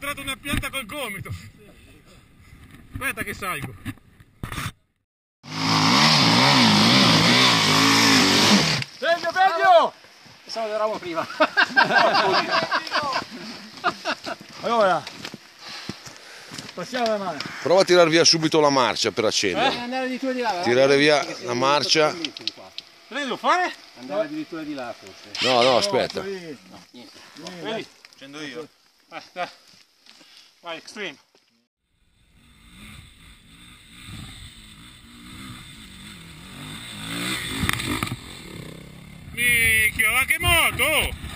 centrato una pianta col gomito. Aspetta che salgo. Meglio, meglio! Pensavo che eravamo prima. Allora, passiamo la mano. Prova a tirar via subito la marcia per accendere. Eh, andare addirittura di là. Tirare via la marcia. Cosa devo fare? Andare addirittura di là forse. No, no, aspetta. Lì. Vedi? Scendo io. Dai. Vai, extreme. Minchia, ma che moto!